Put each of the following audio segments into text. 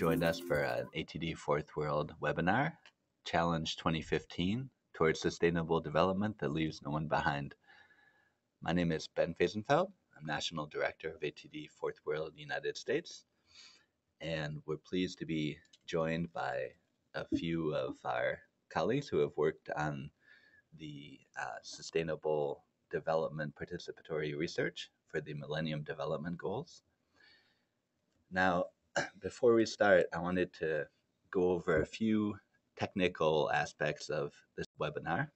joined us for an ATD Fourth World webinar, Challenge 2015 Towards Sustainable Development That Leaves No One Behind. My name is Ben Fehsenfeld. I'm National Director of ATD Fourth World United States, and we're pleased to be joined by a few of our colleagues who have worked on the uh, Sustainable Development Participatory Research for the Millennium Development Goals. Now, before we start, I wanted to go over a few technical aspects of this webinar.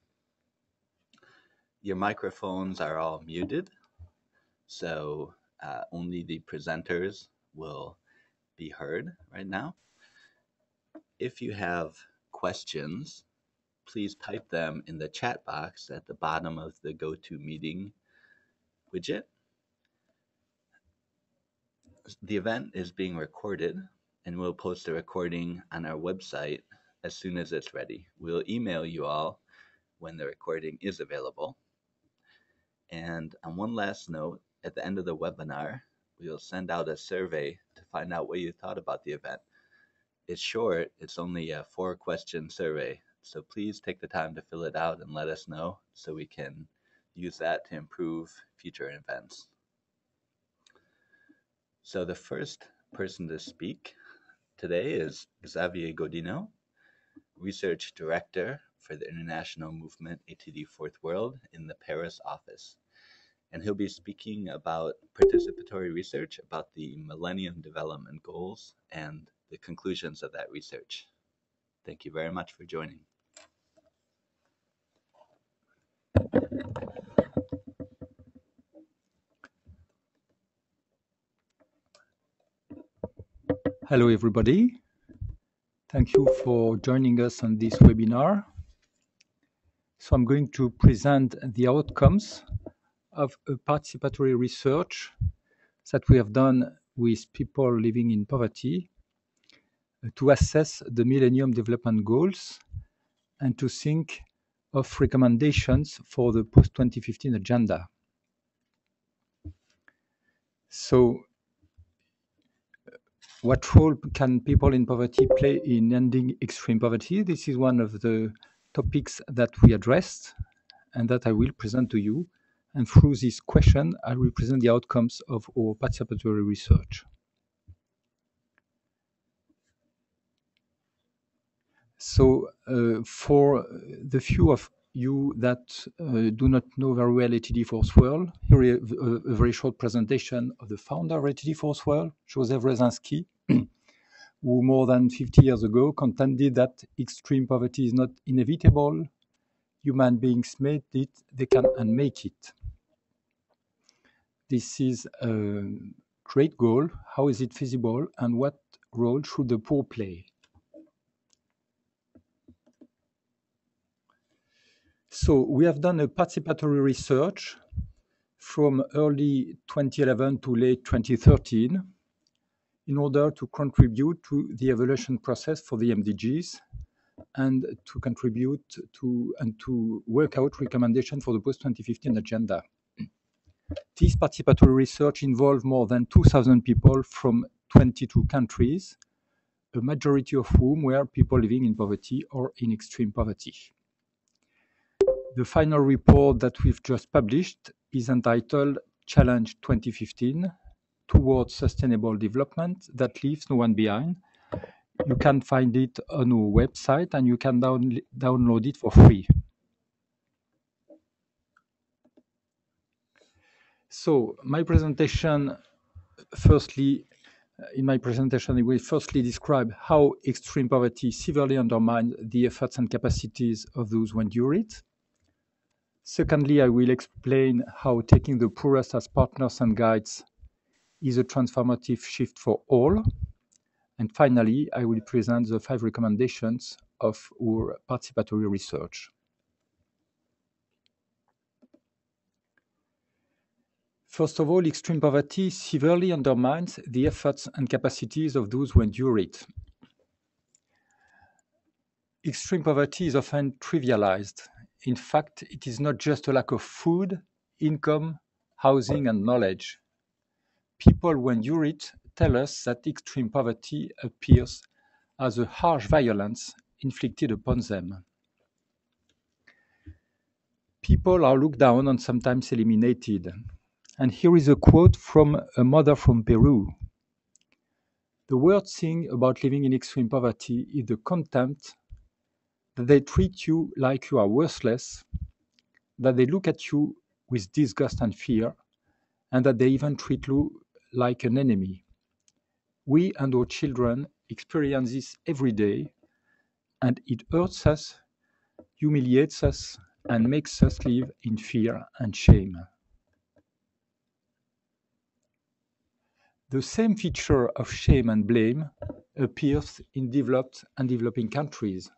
Your microphones are all muted, so uh, only the presenters will be heard right now. If you have questions, please type them in the chat box at the bottom of the GoToMeeting widget the event is being recorded and we'll post the recording on our website as soon as it's ready. We'll email you all when the recording is available. And on one last note, at the end of the webinar, we'll send out a survey to find out what you thought about the event. It's short, it's only a four question survey, so please take the time to fill it out and let us know so we can use that to improve future events. So the first person to speak today is Xavier Godinot, Research Director for the International Movement ATD Fourth World in the Paris office. And he'll be speaking about participatory research about the Millennium Development Goals and the conclusions of that research. Thank you very much for joining. Hello, everybody. Thank you for joining us on this webinar. So I'm going to present the outcomes of a participatory research that we have done with people living in poverty uh, to assess the Millennium Development Goals and to think of recommendations for the post-2015 agenda. So what role can people in poverty play in ending extreme poverty? This is one of the topics that we addressed and that I will present to you. And through this question, I will present the outcomes of our participatory research. So uh, for the few of you that uh, do not know very well ATD Fourth World, here is a, a, very short presentation of the founder of ATD Fourth World, Joseph Wresinski, who more than 50 years ago contended that extreme poverty is not inevitable. Human beings made it, they can unmake it. This is a great goal. How is it feasible and what role should the poor play? So we have done a participatory research from early 2011 to late 2013 in order to contribute to the evaluation process for the MDGs and to contribute to and to work out recommendations for the post-2015 agenda. This participatory research involved more than 2,000 people from 22 countries, a majority of whom were people living in poverty or in extreme poverty. The final report that we've just published is entitled Challenge 2015 towards sustainable development that leaves no one behind. You can find it on our website and you can down, download it for free. So my presentation, firstly, uh, in my presentation, I will firstly describe how extreme poverty severely undermines the efforts and capacities of those who endure it. Secondly, I will explain how taking the poorest as partners and guides is a transformative shift for all. And finally, I will present the five recommendations of our participatory research. First of all, extreme poverty severely undermines the efforts and capacities of those who endure it. Extreme poverty is often trivialized. In fact, it is not just a lack of food, income, housing, and knowledge people who endure it tell us that extreme poverty appears as a harsh violence inflicted upon them. People are looked down and sometimes eliminated. And here is a quote from a mother from Peru. The worst thing about living in extreme poverty is the contempt that they treat you like you are worthless, that they look at you with disgust and fear, and that they even treat you like an enemy. We and our children experience this every day, and it hurts us, humiliates us, and makes us live in fear and shame. The same feature of shame and blame appears in developed and developing countries.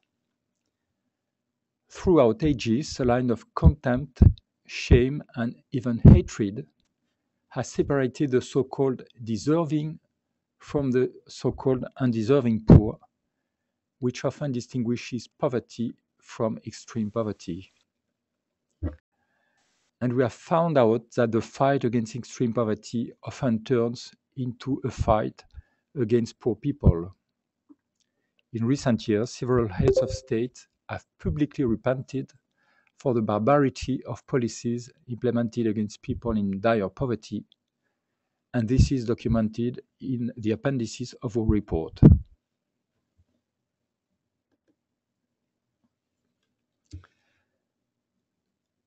Throughout ages, a line of contempt, shame, and even hatred has separated the so called deserving from the so called undeserving poor, which often distinguishes poverty from extreme poverty. And we have found out that the fight against extreme poverty often turns into a fight against poor people. In recent years, several heads of state have publicly repented for the barbarity of policies implemented against people in dire poverty, and this is documented in the appendices of our report.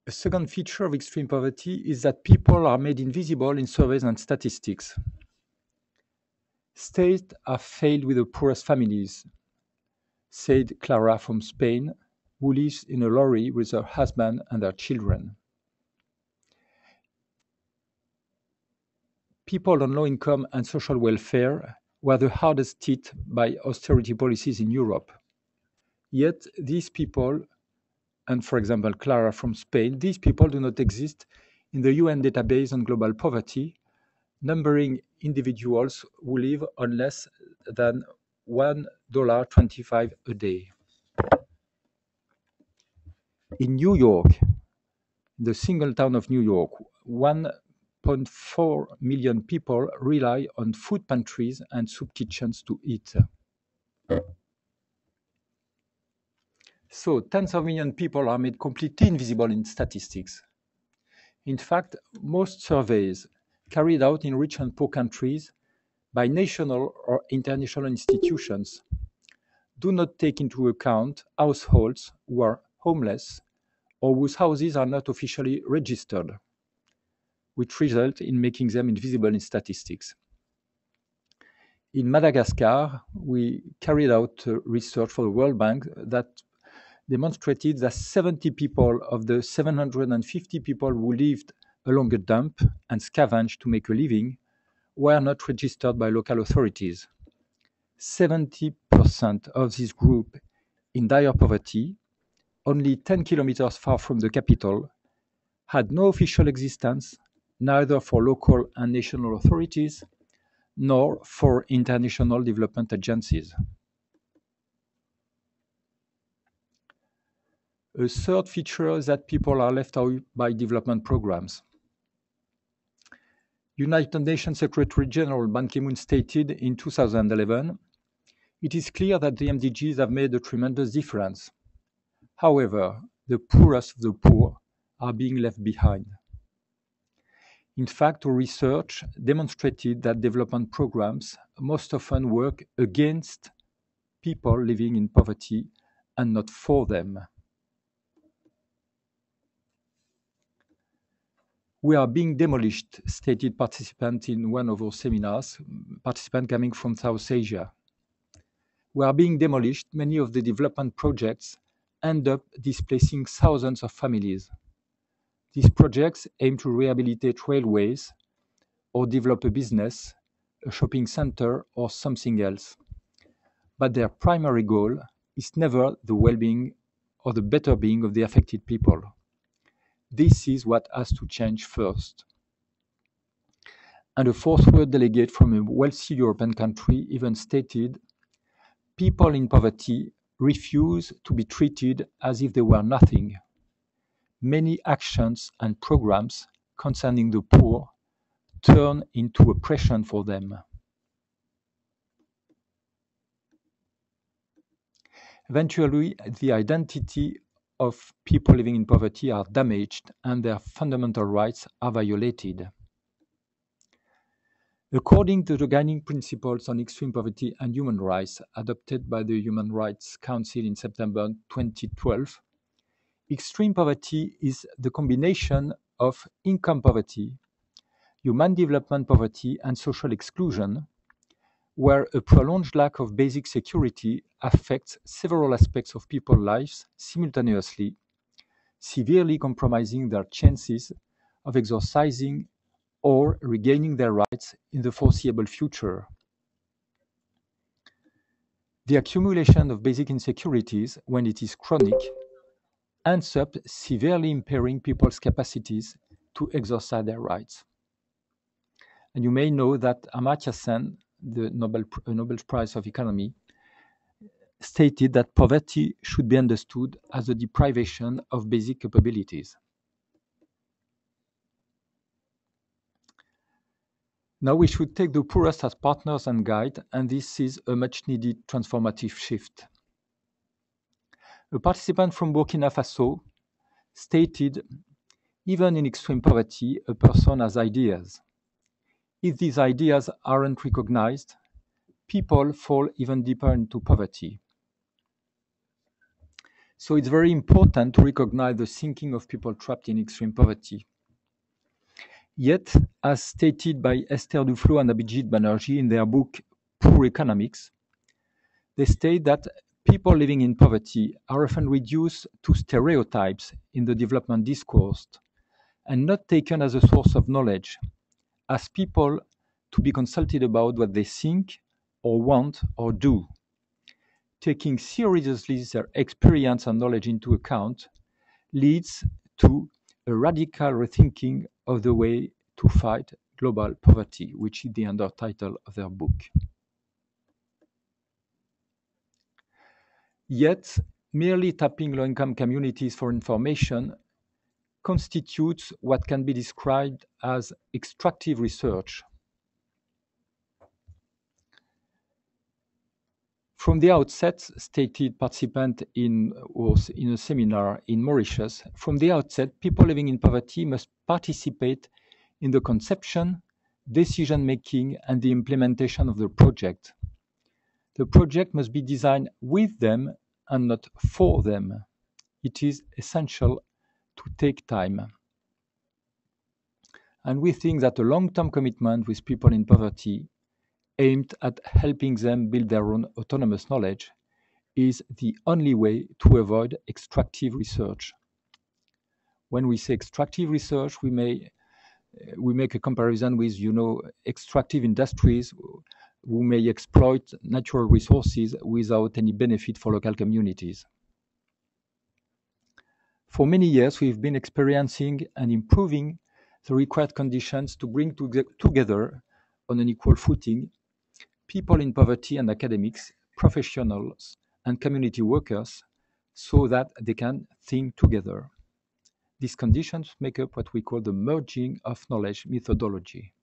A second feature of extreme poverty is that people are made invisible in surveys and statistics. States have failed with the poorest families, said Clara from Spain, who lives in a lorry with her husband and her children. People on low income and social welfare were the hardest hit by austerity policies in Europe. Yet these people, and for example, Clara from Spain, these people do not exist in the UN database on global poverty, numbering individuals who live on less than $1.25 a day. In New York, the single town of New York, 1.4 million people rely on food pantries and soup kitchens to eat. So, tens of million people are made completely invisible in statistics. In fact, most surveys carried out in rich and poor countries by national or international institutions do not take into account households who are homeless or whose houses are not officially registered, which result in making them invisible in statistics. In Madagascar, we carried out uh, research for the World Bank that demonstrated that 70 people of the 750 people who lived along a dump and scavenged to make a living were not registered by local authorities. 70% of this group in dire poverty, only 10 kilometers far from the capital, had no official existence, neither for local and national authorities nor for international development agencies. A third feature is that people are left out by development programs. United Nations Secretary General Ban Ki moon stated in 2011 It is clear that the MDGs have made a tremendous difference. However, the poorest of the poor are being left behind. In fact, our research demonstrated that development programs most often work against people living in poverty and not for them. We are being demolished, stated participant in one of our seminars, participant coming from South Asia. We are being demolished. Many of the development projects end up displacing thousands of families. These projects aim to rehabilitate railways or develop a business, a shopping center, or something else. But their primary goal is never the well being or the better being of the affected people. This is what has to change first. And a fourth world delegate from a wealthy European country even stated people in poverty refuse to be treated as if they were nothing. Many actions and programs concerning the poor turn into oppression for them. Eventually, the identity of people living in poverty are damaged and their fundamental rights are violated. According to the guiding principles on extreme poverty and human rights adopted by the Human Rights Council in September 2012, extreme poverty is the combination of income poverty, human development poverty, and social exclusion, where a prolonged lack of basic security affects several aspects of people's lives simultaneously, severely compromising their chances of exercising or regaining their rights in the foreseeable future. The accumulation of basic insecurities, when it is chronic, ends up severely impairing people's capacities to exercise their rights. And you may know that Amartya Sen, the Nobel, uh, Nobel Prize of Economy, stated that poverty should be understood as a deprivation of basic capabilities. Now we should take the poorest as partners and guide, and this is a much needed transformative shift. A participant from Burkina Faso stated, even in extreme poverty, a person has ideas. If these ideas aren't recognized, people fall even deeper into poverty. So it's very important to recognize the thinking of people trapped in extreme poverty. Yet, as stated by Esther Duflo and Abhijit Banerjee in their book Poor Economics, they state that people living in poverty are often reduced to stereotypes in the development discourse and not taken as a source of knowledge, as people to be consulted about what they think or want or do. Taking seriously their experience and knowledge into account leads to a radical rethinking of the way to fight global poverty, which is the undertitle of their book. Yet, merely tapping low income communities for information constitutes what can be described as extractive research. From the outset, stated participant in was in a seminar in Mauritius. From the outset, people living in poverty must participate in the conception, decision making, and the implementation of the project. The project must be designed with them and not for them. It is essential to take time. And we think that a long term commitment with people in poverty aimed at helping them build their own autonomous knowledge is the only way to avoid extractive research. When we say extractive research, we may we make a comparison with you know extractive industries who may exploit natural resources without any benefit for local communities. For many years, we've been experiencing and improving the required conditions to bring to together on an equal footing people in poverty and academics, professionals, and community workers so that they can think together. These conditions make up what we call the merging of knowledge methodology.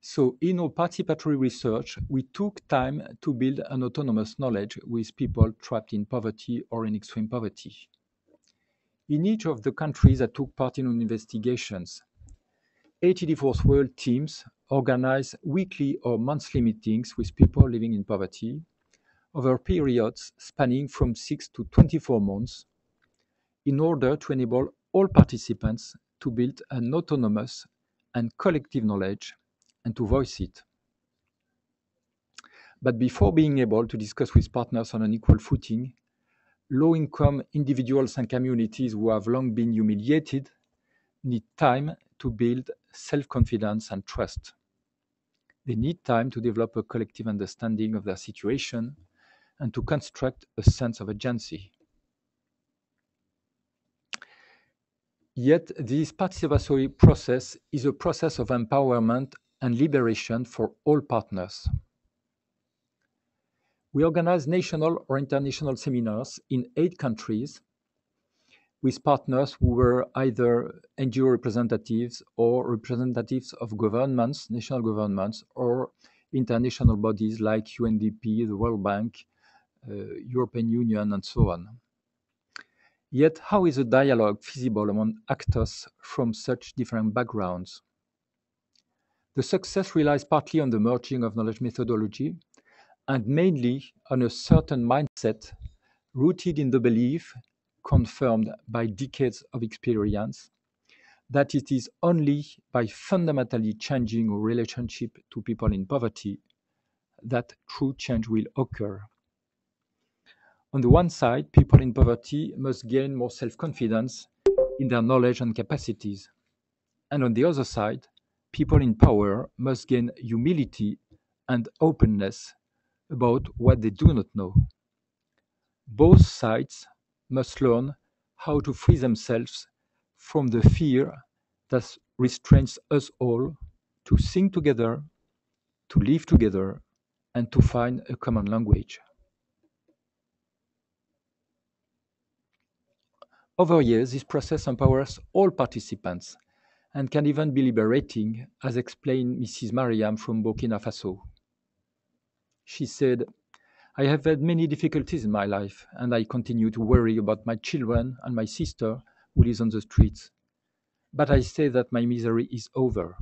So in our participatory research, we took time to build an autonomous knowledge with people trapped in poverty or in extreme poverty. In each of the countries that took part in our investigations, ATD Fourth World teams organize weekly or monthly meetings with people living in poverty over periods spanning from 6 to 24 months in order to enable all participants to build an autonomous and collective knowledge and to voice it. But before being able to discuss with partners on an equal footing, low income individuals and communities who have long been humiliated need time to build self confidence and trust. They need time to develop a collective understanding of their situation and to construct a sense of agency. Yet, this participatory process is a process of empowerment and liberation for all partners. We organize national or international seminars in eight countries with partners who were either NGO representatives or representatives of governments, national governments, or international bodies like UNDP, the World Bank, uh, European Union, and so on. Yet, how is a dialogue feasible among actors from such different backgrounds? The success relies partly on the merging of knowledge methodology and mainly on a certain mindset rooted in the belief, confirmed by decades of experience, that it is only by fundamentally changing our relationship to people in poverty that true change will occur. On the one side, people in poverty must gain more self confidence in their knowledge and capacities. And on the other side, people in power must gain humility and openness about what they do not know. Both sides must learn how to free themselves from the fear that restrains us all to sing together, to live together, and to find a common language. Over years, this process empowers all participants and can even be liberating, as explained Mrs. Mariam from Burkina Faso. She said, I have had many difficulties in my life, and I continue to worry about my children and my sister who lives on the streets. But I say that my misery is over.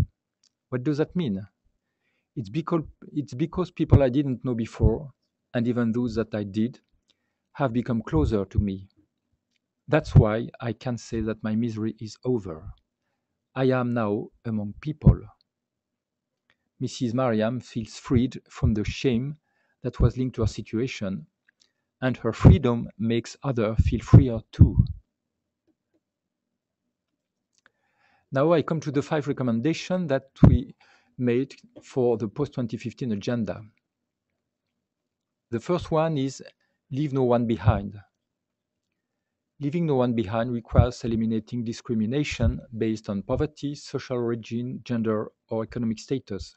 What does that mean? It's because, it's because people I didn't know before, and even those that I did, have become closer to me. That's why I can say that my misery is over. I am now among people. Mrs. Mariam feels freed from the shame that was linked to her situation, and her freedom makes others feel freer too. Now I come to the five recommendations that we made for the post 2015 agenda. The first one is leave no one behind. Leaving no one behind requires eliminating discrimination based on poverty, social origin, gender, or economic status.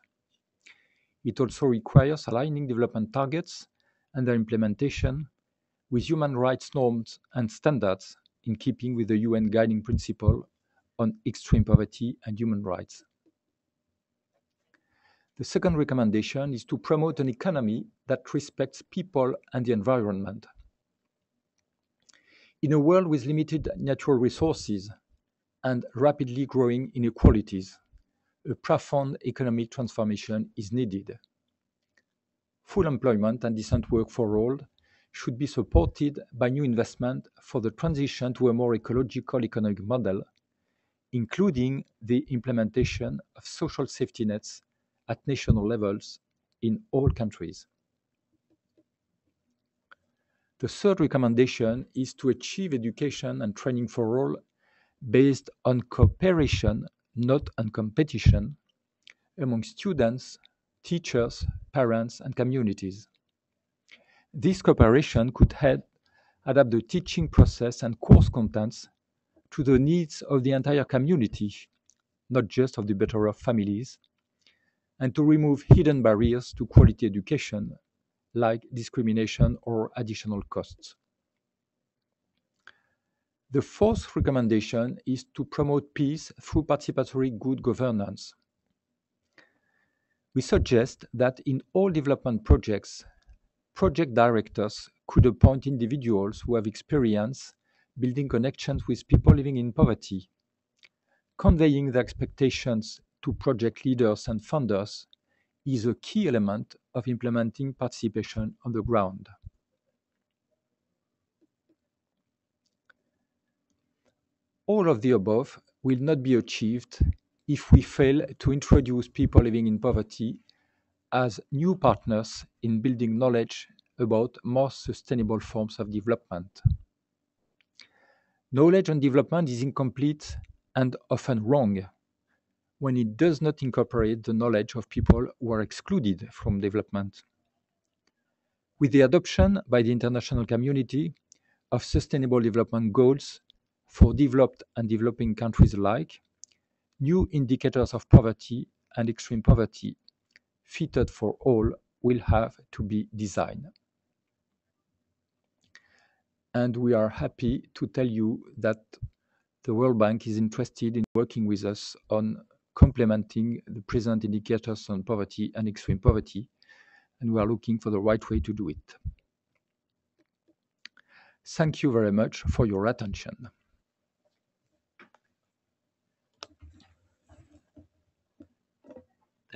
It also requires aligning development targets and their implementation with human rights norms and standards in keeping with the UN guiding principle on extreme poverty and human rights. The second recommendation is to promote an economy that respects people and the environment. In a world with limited natural resources and rapidly growing inequalities, a profound economic transformation is needed. Full employment and decent work for all should be supported by new investment for the transition to a more ecological economic model including the implementation of social safety nets at national levels in all countries. The third recommendation is to achieve education and training for all based on cooperation, not on competition, among students, teachers, parents, and communities. This cooperation could help adapt the teaching process and course contents to the needs of the entire community, not just of the better off families, and to remove hidden barriers to quality education, like discrimination or additional costs. The fourth recommendation is to promote peace through participatory good governance. We suggest that in all development projects, project directors could appoint individuals who have experience building connections with people living in poverty, conveying the expectations to project leaders and funders is a key element of implementing participation on the ground. All of the above will not be achieved if we fail to introduce people living in poverty as new partners in building knowledge about more sustainable forms of development. Knowledge on development is incomplete and often wrong when it does not incorporate the knowledge of people who are excluded from development. With the adoption by the international community of sustainable development goals for developed and developing countries alike, new indicators of poverty and extreme poverty fitted for all will have to be designed and we are happy to tell you that the World Bank is interested in working with us on complementing the present indicators on poverty and extreme poverty, and we are looking for the right way to do it. Thank you very much for your attention.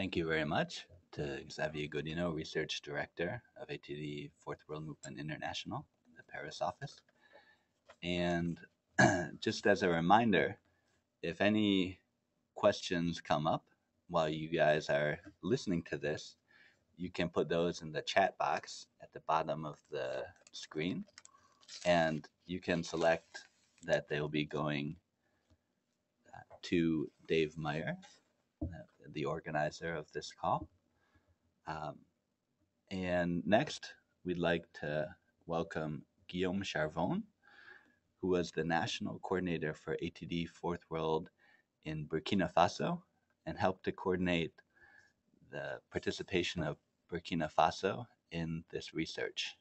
Thank you very much to Xavier Godinot, Research Director of ATD Fourth World Movement International, the Paris office. And just as a reminder, if any questions come up while you guys are listening to this, you can put those in the chat box at the bottom of the screen and you can select that they'll be going uh, to Dave Meyer, the organizer of this call. Um, and next, we'd like to welcome Guillaume Charvon, who was the national coordinator for ATD Fourth World in Burkina Faso and helped to coordinate the participation of Burkina Faso in this research.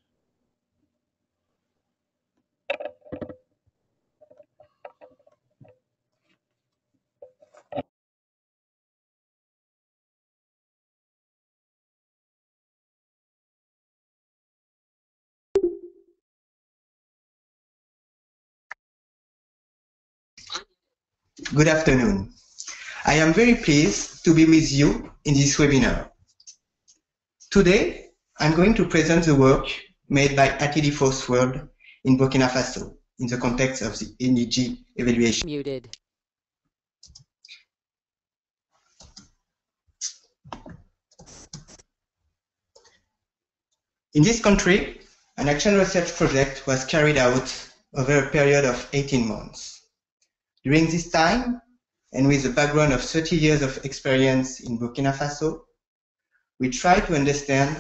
Good afternoon. I am very pleased to be with you in this webinar. Today, I'm going to present the work made by ATD Fourth World in Burkina Faso in the context of the MDG evaluation. Muted. In this country, an action research project was carried out over a period of 18 months. During this time, and with a background of 30 years of experience in Burkina Faso, we try to understand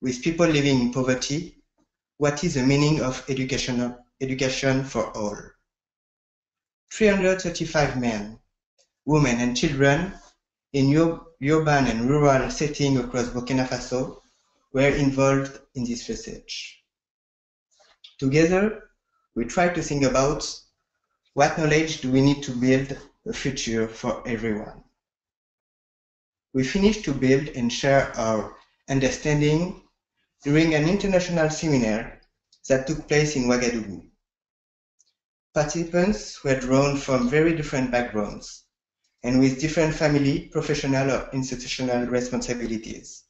with people living in poverty what is the meaning of education, education for all. 335 men, women, and children in urban and rural settings across Burkina Faso were involved in this research. Together, we try to think about what knowledge do we need to build a future for everyone? We finished to build and share our understanding during an international seminar that took place in Ouagadougou. Participants were drawn from very different backgrounds and with different family, professional, or institutional responsibilities.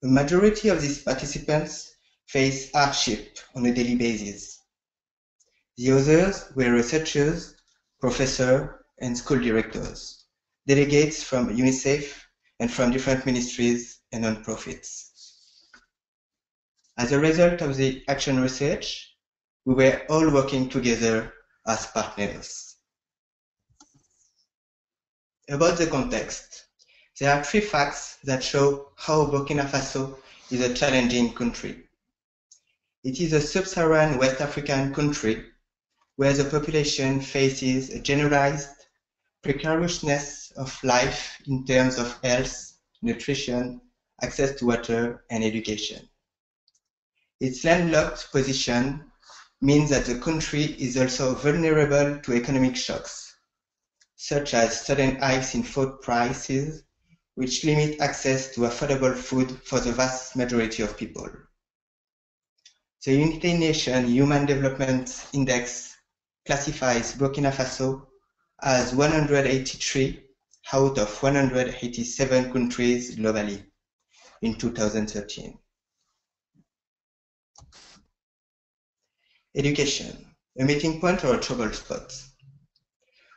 The majority of these participants face hardship on a daily basis. The others were researchers, professors, and school directors, delegates from UNICEF and from different ministries and non-profits. As a result of the action research, we were all working together as partners. About the context, there are three facts that show how Burkina Faso is a challenging country. It is a sub-Saharan West African country where the population faces a generalized precariousness of life in terms of health, nutrition, access to water, and education. Its landlocked position means that the country is also vulnerable to economic shocks, such as sudden hikes in food prices, which limit access to affordable food for the vast majority of people. The United Nations Human Development Index classifies Burkina Faso as 183 out of 187 countries globally in 2013. Education, a meeting point or a trouble spot.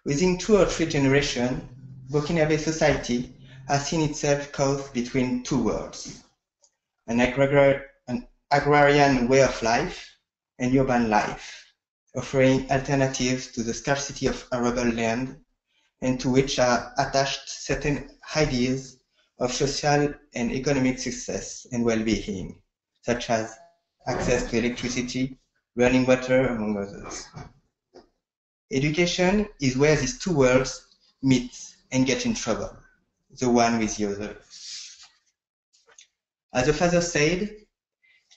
Within two or three generations, Burkinabe society has seen itself caught between two worlds, an, agrar an agrarian way of life and urban life offering alternatives to the scarcity of arable land and to which are attached certain ideas of social and economic success and well-being, such as access to electricity, running water, among others. Education is where these two worlds meet and get in trouble, the one with the other. As the father said,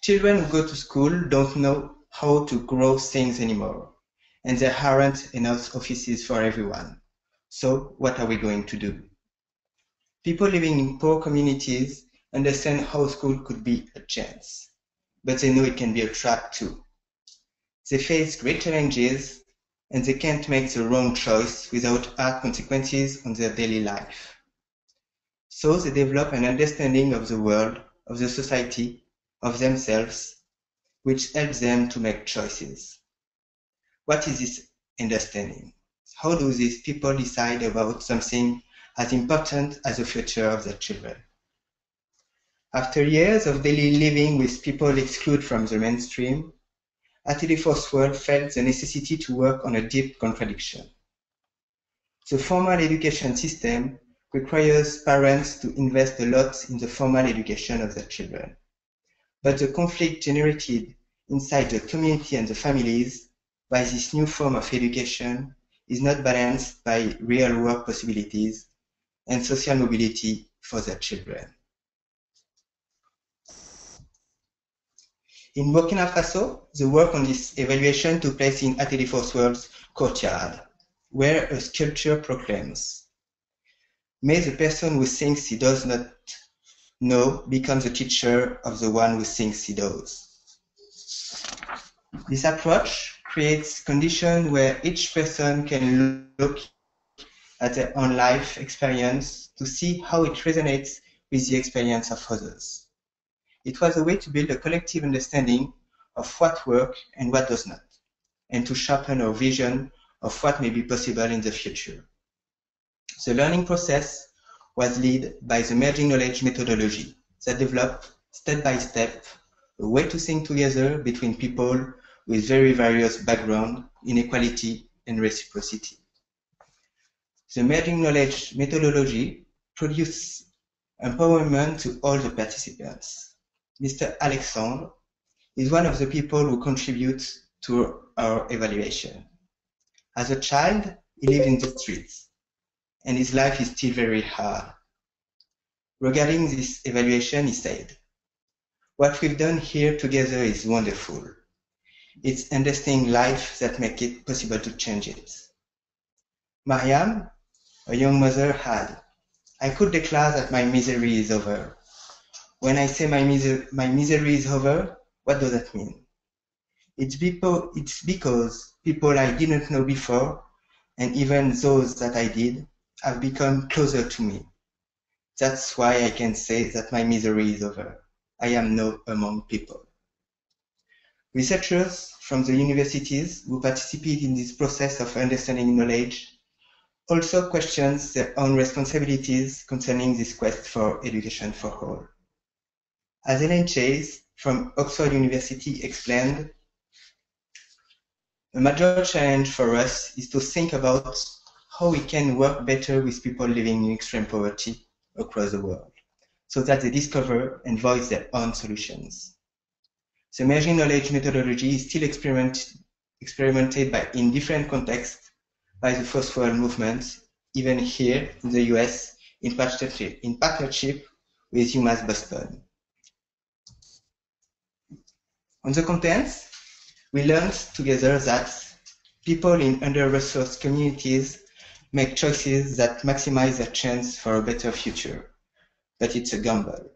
children who go to school don't know how to grow things anymore, and there aren't enough offices for everyone. So what are we going to do? People living in poor communities understand how school could be a chance, but they know it can be a trap too. They face great challenges and they can't make the wrong choice without hard consequences on their daily life. So they develop an understanding of the world, of the society, of themselves, which helps them to make choices. What is this understanding? How do these people decide about something as important as the future of their children? After years of daily living with people excluded from the mainstream, ATD Fourth World felt the necessity to work on a deep contradiction. The formal education system requires parents to invest a lot in the formal education of their children. But the conflict generated inside the community and the families by this new form of education is not balanced by real work possibilities and social mobility for their children. In Burkina Faso, the work on this evaluation took place in ATD Fourth World's courtyard, where a sculpture proclaims, May the person who thinks he does not know become the teacher of the one who thinks he does. This approach creates conditions where each person can look at their own life experience to see how it resonates with the experience of others. It was a way to build a collective understanding of what works and what does not, and to sharpen our vision of what may be possible in the future. The learning process was led by the merging knowledge methodology that developed step by step a way to think together between people with very various background, inequality, and reciprocity. The merging knowledge methodology produced empowerment to all the participants. Mr. Alexandre is one of the people who contributes to our evaluation. As a child, he lived in the streets, and his life is still very hard. Regarding this evaluation, he said, What we've done here together is wonderful. It's understanding life that makes it possible to change it. Mariam, a young mother, had, I could declare that my misery is over. When I say my, miser my misery is over, what does that mean? It's, it's because people I didn't know before, and even those that I did, have become closer to me. That's why I can say that my misery is over. I am now among people. Researchers from the universities who participate in this process of understanding knowledge also questions their own responsibilities concerning this quest for education for all. As Elaine Chase from Oxford University explained, a major challenge for us is to think about how we can work better with people living in extreme poverty across the world so that they discover and voice their own solutions. The emerging knowledge methodology is still experiment, experimented by, in different contexts by the Fourth World movement, even here in the US, in partnership, in partnership with UMass Boston. On the contents, we learned together that people in under-resourced communities make choices that maximize their chance for a better future, but it's a gamble.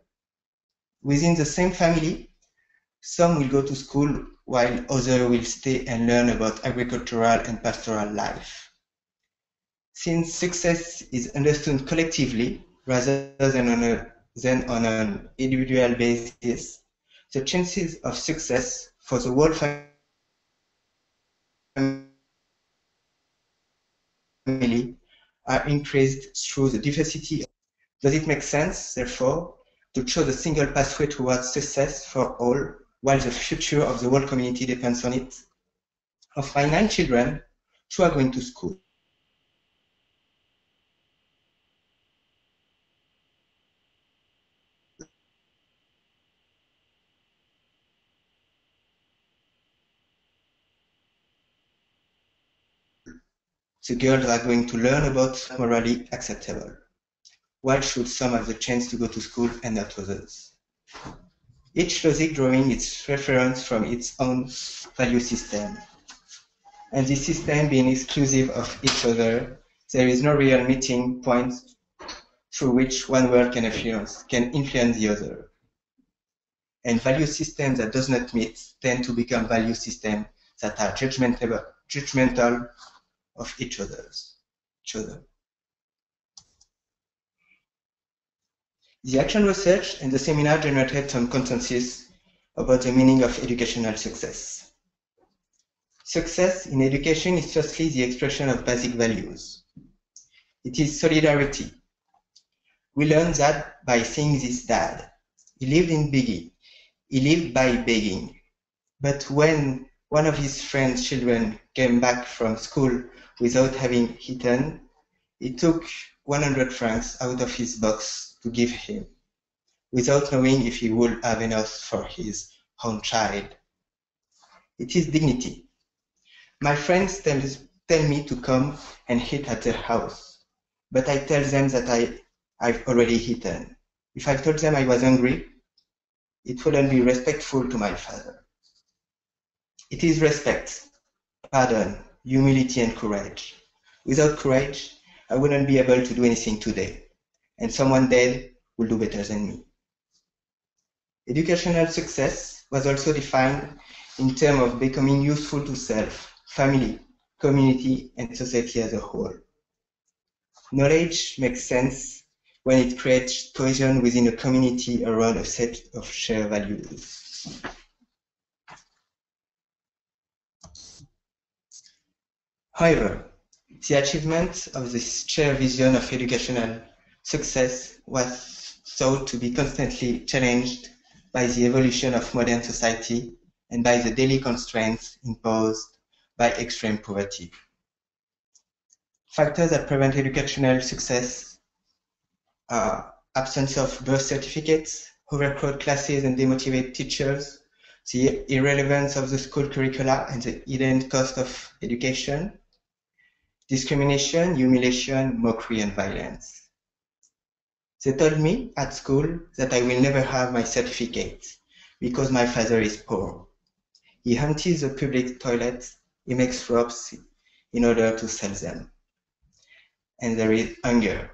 Within the same family, some will go to school while others will stay and learn about agricultural and pastoral life. Since success is understood collectively rather than on, a, than on an individual basis, the chances of success for the whole family are increased through the diversity. Does it make sense, therefore, to choose a single pathway towards success for all while the future of the whole community depends on it. Of my nine children, two are going to school. The girls are going to learn about morally acceptable. Why should some have the chance to go to school and not others? each logic drawing its reference from its own value system. And this system being exclusive of each other, there is no real meeting point through which one world can influence, can influence the other. And value systems that does not meet tend to become value systems that are judgmental, judgmental of each other's, each other. The action research and the seminar generated some consensus about the meaning of educational success. Success in education is firstly the expression of basic values. It is solidarity. We learn that by seeing this dad. He lived in Biggie. He lived by begging. But when one of his friend's children came back from school without having eaten, he took 100 francs out of his box to give him, without knowing if he would have enough for his own child. It is dignity. My friends tell, tell me to come and eat at their house, but I tell them that I, I've already eaten. If I told them I was hungry, it wouldn't be respectful to my father. It is respect, pardon, humility, and courage. Without courage, I wouldn't be able to do anything today and someone dead will do better than me. Educational success was also defined in terms of becoming useful to self, family, community, and society as a whole. Knowledge makes sense when it creates cohesion within a community around a set of shared values. However, the achievement of this shared vision of educational success was thought to be constantly challenged by the evolution of modern society and by the daily constraints imposed by extreme poverty. Factors that prevent educational success are absence of birth certificates, overcrowded classes and demotivated teachers, the irrelevance of the school curricula and the hidden cost of education, discrimination, humiliation, mockery, and violence. They told me at school that I will never have my certificate because my father is poor. He empties the public toilets, he makes ropes in order to sell them. And there is hunger.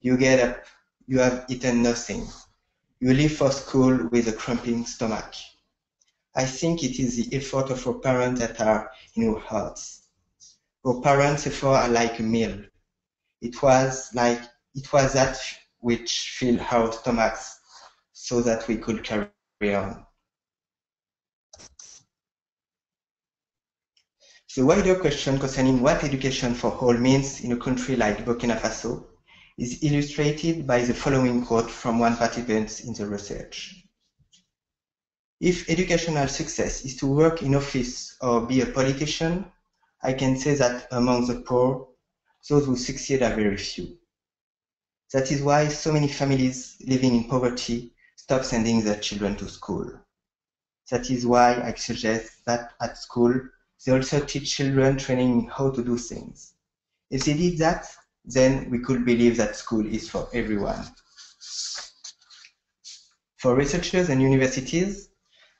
You get up, you have eaten nothing. You leave for school with a cramping stomach. I think it is the effort of our parents that are in our hearts. Our parents' effort are like a meal. It was like it was that which filled our stomachs so that we could carry on. The wider question concerning what education for all means in a country like Burkina Faso is illustrated by the following quote from one participant in the research. If educational success is to work in office or be a politician, I can say that among the poor, those who succeed are very few. That is why so many families living in poverty stop sending their children to school. That is why I suggest that at school they also teach children training how to do things. If they did that, then we could believe that school is for everyone. For researchers and universities,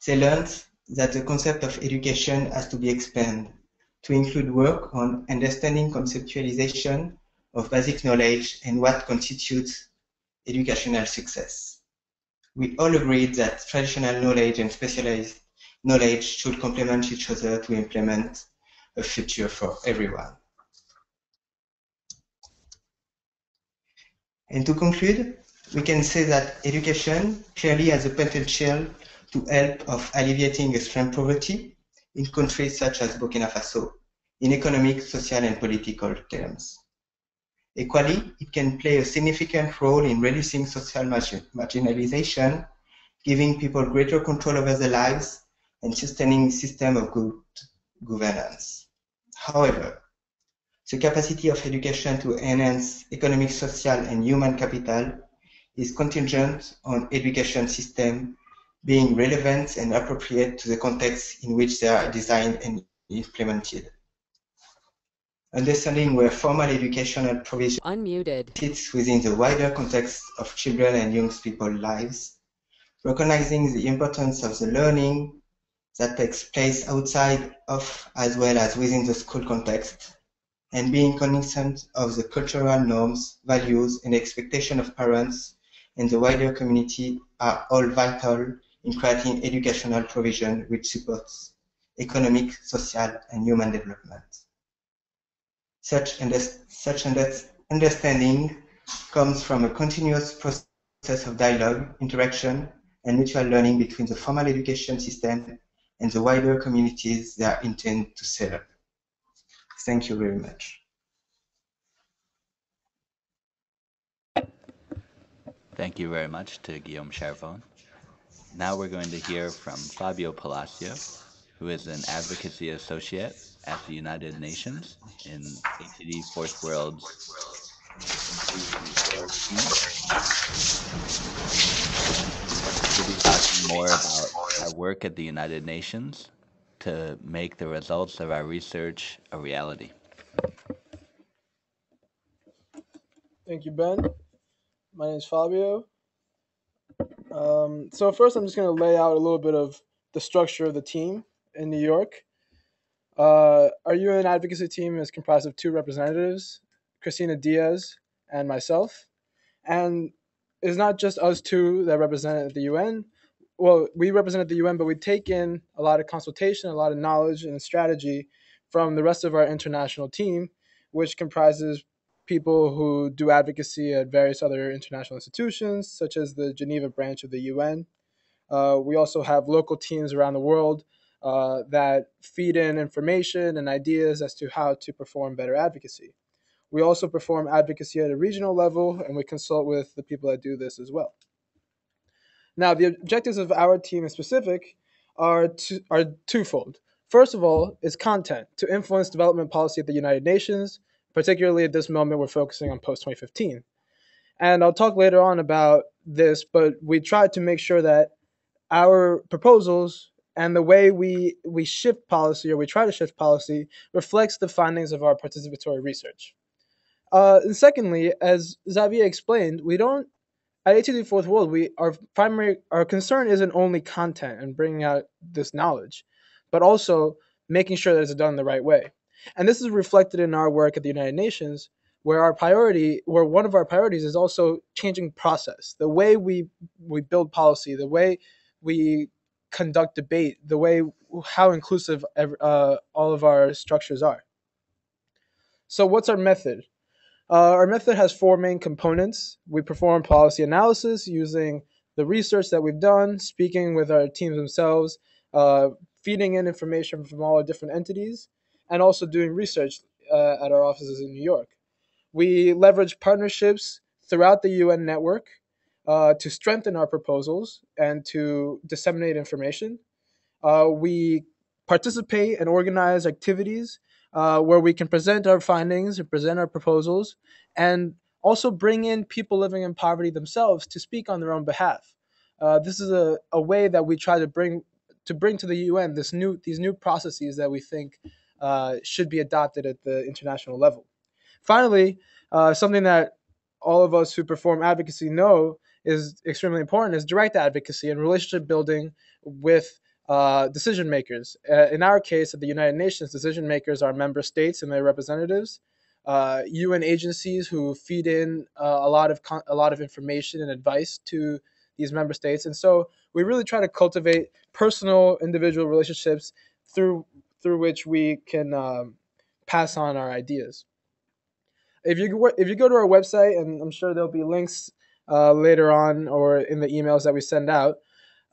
they learned that the concept of education has to be expanded to include work on understanding conceptualization of basic knowledge and what constitutes educational success. We all agreed that traditional knowledge and specialized knowledge should complement each other to implement a future for everyone. And to conclude, we can say that education clearly has the potential to help of alleviating extreme poverty in countries such as Burkina Faso in economic, social, and political terms. Equally, it can play a significant role in reducing social marginalization, giving people greater control over their lives, and sustaining a system of good governance. However, the capacity of education to enhance economic, social, and human capital is contingent on education system being relevant and appropriate to the context in which they are designed and implemented understanding where formal educational provision Unmuted. fits within the wider context of children and young people's lives, recognizing the importance of the learning that takes place outside of as well as within the school context, and being cognizant of the cultural norms, values, and expectation of parents and the wider community are all vital in creating educational provision which supports economic, social, and human development. Such, under such under understanding comes from a continuous process of dialogue, interaction, and mutual learning between the formal education system and the wider communities they are intended to serve. Thank you very much. Thank you very much to Guillaume Charvon. Now we're going to hear from Fabio Palacio, who is an advocacy associate at the United Nations in ATD Fourth World. We'll be talking more about our work at the United Nations to make the results of our research a reality. Thank you, Ben. My name is Fabio. Um, so first, I'm just going to lay out a little bit of the structure of the team in New York. Uh, our UN advocacy team is comprised of two representatives, Christina Diaz and myself, and it's not just us two that represent the UN. Well, we represent the UN, but we take in a lot of consultation, a lot of knowledge and strategy from the rest of our international team, which comprises people who do advocacy at various other international institutions, such as the Geneva branch of the UN. Uh, we also have local teams around the world uh, that feed in information and ideas as to how to perform better advocacy. We also perform advocacy at a regional level, and we consult with the people that do this as well. Now, the objectives of our team in specific are, two, are twofold. First of all, is content to influence development policy at the United Nations particularly at this moment, we're focusing on post 2015. And I'll talk later on about this, but we tried to make sure that our proposals and the way we, we shift policy or we try to shift policy reflects the findings of our participatory research. Uh, and secondly, as Xavier explained, we don't at ATD Fourth World, we our primary our concern isn't only content and bringing out this knowledge, but also making sure that it's done the right way. And this is reflected in our work at the United Nations, where our priority, where one of our priorities is also changing process, the way we we build policy, the way we conduct debate, the way how inclusive uh, all of our structures are. So, what's our method? Uh, our method has four main components. We perform policy analysis using the research that we've done, speaking with our teams themselves, uh, feeding in information from all our different entities, and also doing research uh, at our offices in New York. We leverage partnerships throughout the UN network uh, to strengthen our proposals and to disseminate information. Uh, we participate and organize activities uh, where we can present our findings and present our proposals and also bring in people living in poverty themselves to speak on their own behalf. Uh, this is a, a way that we try to bring to bring to the UN this new these new processes that we think uh, should be adopted at the international level. Finally, uh, something that all of us who perform advocacy know is extremely important is direct advocacy and relationship building with uh, decision makers. Uh, in our case, at the United Nations, decision makers are member states and their representatives. UN uh, agencies who feed in uh, a lot of con- a lot of information and advice to these member states, and so we really try to cultivate personal, individual relationships through through which we can um, pass on our ideas. If you if you go to our website, and I'm sure there'll be links uh, later on or in the emails that we send out,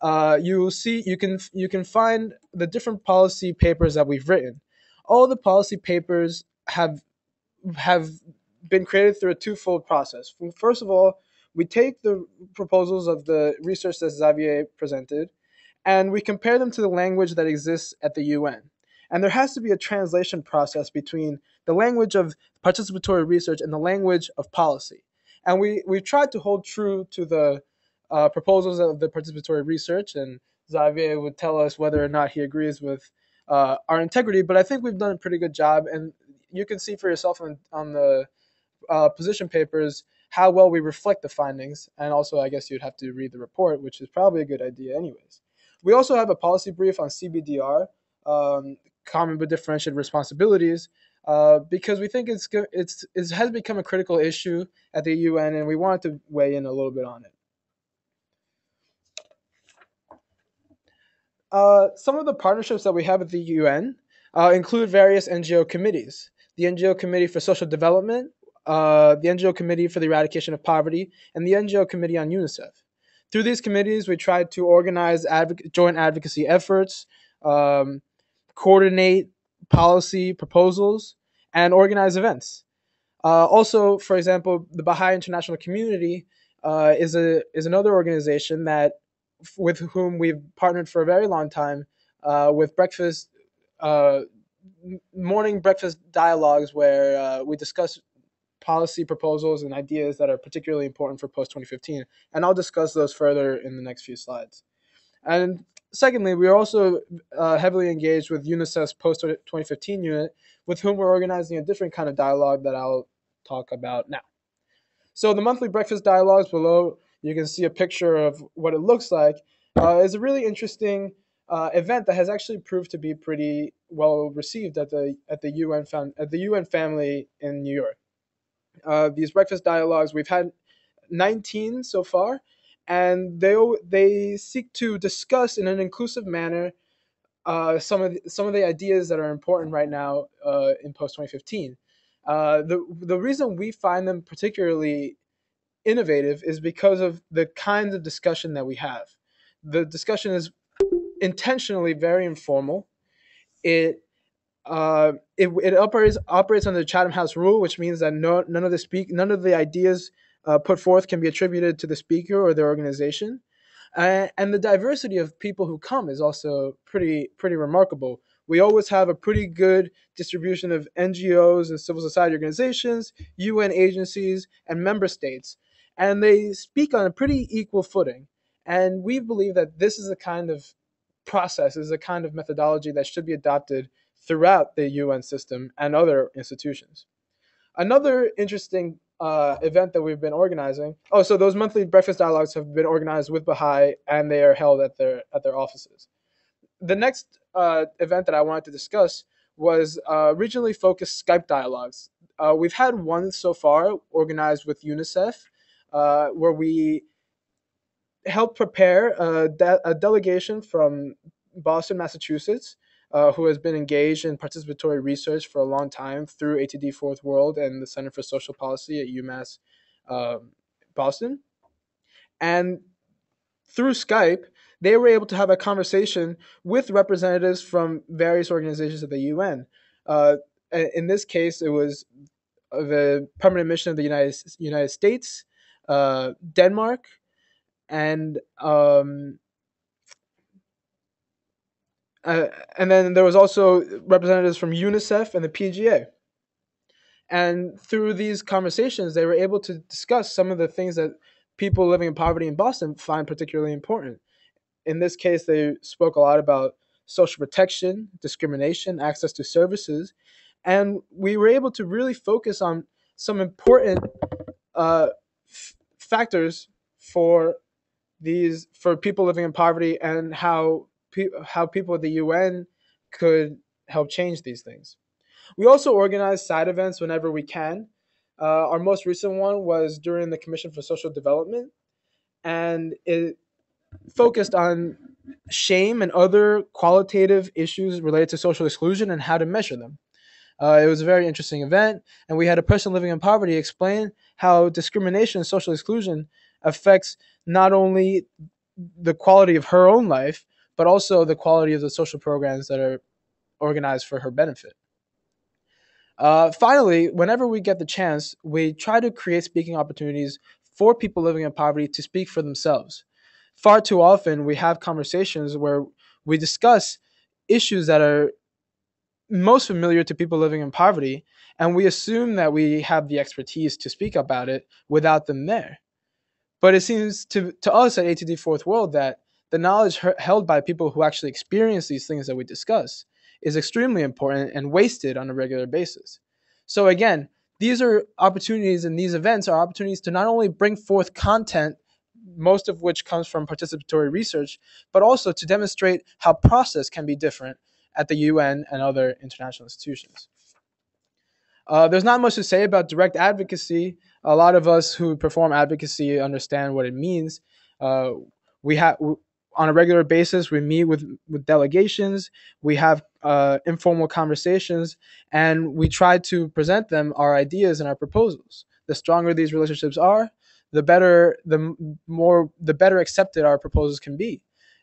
uh, you will see you can you can find the different policy papers that we've written. All the policy papers have have been created through a twofold process. First of all, we take the proposals of the research that Xavier presented, and we compare them to the language that exists at the UN. And there has to be a translation process between the language of participatory research and the language of policy. And we, we've tried to hold true to the uh, proposals of the participatory research, and Xavier would tell us whether or not he agrees with uh, our integrity, but I think we've done a pretty good job. And you can see for yourself on, on the uh, position papers how well we reflect the findings. And also, I guess you'd have to read the report, which is probably a good idea, anyways. We also have a policy brief on CBDR, um, common but differentiated responsibilities, uh, because we think it's it's it has become a critical issue at the UN, and we wanted to weigh in a little bit on it. Uh, some of the partnerships that we have at the UN uh, include various NGO committees. The NGO Committee for Social Development, uh, the NGO Committee for the Eradication of Poverty, and the NGO Committee on UNICEF. Through these committees, we tried to organize advoc- joint advocacy efforts, um, coordinate policy proposals, and organize events. Uh, also, for example, the Baha'i International Community uh, is a is another organization that with whom we've partnered for a very long time uh, with breakfast uh, morning breakfast dialogues where uh, we discuss policy proposals and ideas that are particularly important for post 2015 and i'll discuss those further in the next few slides and secondly we are also uh, heavily engaged with unicef's post 2015 unit with whom we're organizing a different kind of dialogue that i'll talk about now so the monthly breakfast dialogues below you can see a picture of what it looks like uh, is a really interesting uh, event that has actually proved to be pretty well received at the at the UN at the UN family in New York. Uh, these breakfast dialogues we've had 19 so far, and they they seek to discuss in an inclusive manner uh, some of the, some of the ideas that are important right now uh, in post 2015. Uh, the the reason we find them particularly innovative is because of the kinds of discussion that we have. The discussion is intentionally very informal. It uh, it, it operates operates under the Chatham House rule, which means that no, none of the speak none of the ideas uh, put forth can be attributed to the speaker or their organization, uh, and the diversity of people who come is also pretty pretty remarkable. We always have a pretty good distribution of NGOs and civil society organizations, UN agencies, and member states, and they speak on a pretty equal footing. And we believe that this is the kind of process, is a kind of methodology that should be adopted throughout the UN system and other institutions. Another interesting uh, event that we've been organizing. Oh, so those monthly breakfast dialogues have been organized with Baha'i, and they are held at their at their offices. The next uh, event that I wanted to discuss was uh, regionally focused Skype dialogues. Uh, we've had one so far organized with UNICEF, uh, where we helped prepare a, de- a delegation from Boston, Massachusetts, uh, who has been engaged in participatory research for a long time through ATD Fourth World and the Center for Social Policy at UMass um, Boston. And through Skype, they were able to have a conversation with representatives from various organizations at the UN. Uh, in this case, it was the permanent mission of the United United States, uh, Denmark, and um, uh, and then there was also representatives from UNICEF and the PGA. And through these conversations, they were able to discuss some of the things that people living in poverty in Boston find particularly important. In this case, they spoke a lot about social protection, discrimination, access to services, and we were able to really focus on some important uh, f- factors for these for people living in poverty and how pe- how people at the UN could help change these things. We also organize side events whenever we can. Uh, our most recent one was during the Commission for Social Development, and it focused on shame and other qualitative issues related to social exclusion and how to measure them. Uh, it was a very interesting event, and we had a person living in poverty explain how discrimination and social exclusion affects not only the quality of her own life, but also the quality of the social programs that are organized for her benefit. Uh, finally, whenever we get the chance, we try to create speaking opportunities for people living in poverty to speak for themselves. Far too often, we have conversations where we discuss issues that are most familiar to people living in poverty, and we assume that we have the expertise to speak about it without them there. But it seems to, to us at ATD Fourth World that the knowledge held by people who actually experience these things that we discuss is extremely important and wasted on a regular basis. So, again, these are opportunities and these events are opportunities to not only bring forth content, most of which comes from participatory research, but also to demonstrate how process can be different at the UN and other international institutions. Uh, there's not much to say about direct advocacy. A lot of us who perform advocacy understand what it means. Uh, we have on a regular basis we meet with with delegations we have uh, informal conversations and we try to present them our ideas and our proposals. The stronger these relationships are the better the more the better accepted our proposals can be.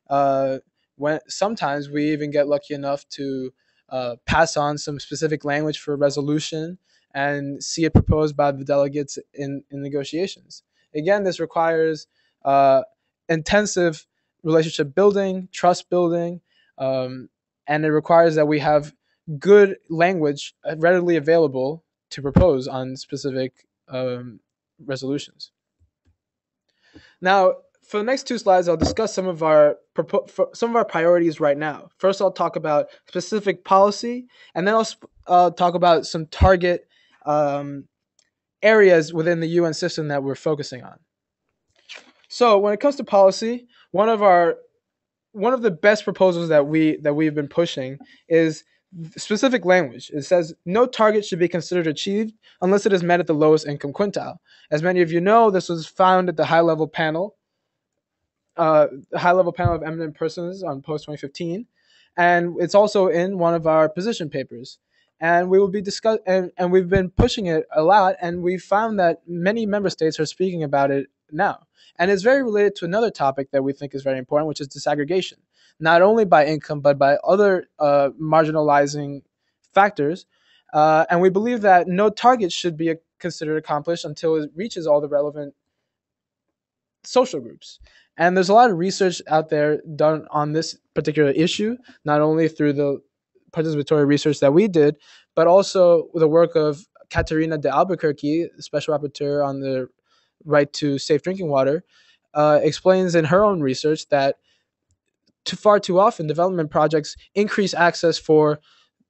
Uh, when sometimes we even get lucky enough to uh, pass on some specific language for resolution and see it proposed by the delegates in, in negotiations. Again this requires uh, intensive relationship building, trust building, um, and it requires that we have good language readily available to propose on specific um, resolutions. Now, for the next two slides, I'll discuss some of our some of our priorities right now. First, I'll talk about specific policy, and then I'll uh, talk about some target um, areas within the UN system that we're focusing on. So, when it comes to policy, one of our one of the best proposals that we that we've been pushing is specific language. It says no target should be considered achieved unless it is met at the lowest income quintile. As many of you know, this was found at the high level panel, uh, high level panel of eminent persons on post 2015, and it's also in one of our position papers. And we will be discuss and, and we've been pushing it a lot, and we found that many member states are speaking about it now. And it's very related to another topic that we think is very important, which is disaggregation, not only by income, but by other uh, marginalizing factors. Uh, and we believe that no target should be considered accomplished until it reaches all the relevant social groups. And there's a lot of research out there done on this particular issue, not only through the participatory research that we did, but also the work of Catarina de Albuquerque, special rapporteur on the right to safe drinking water, uh, explains in her own research that too far too often development projects increase access for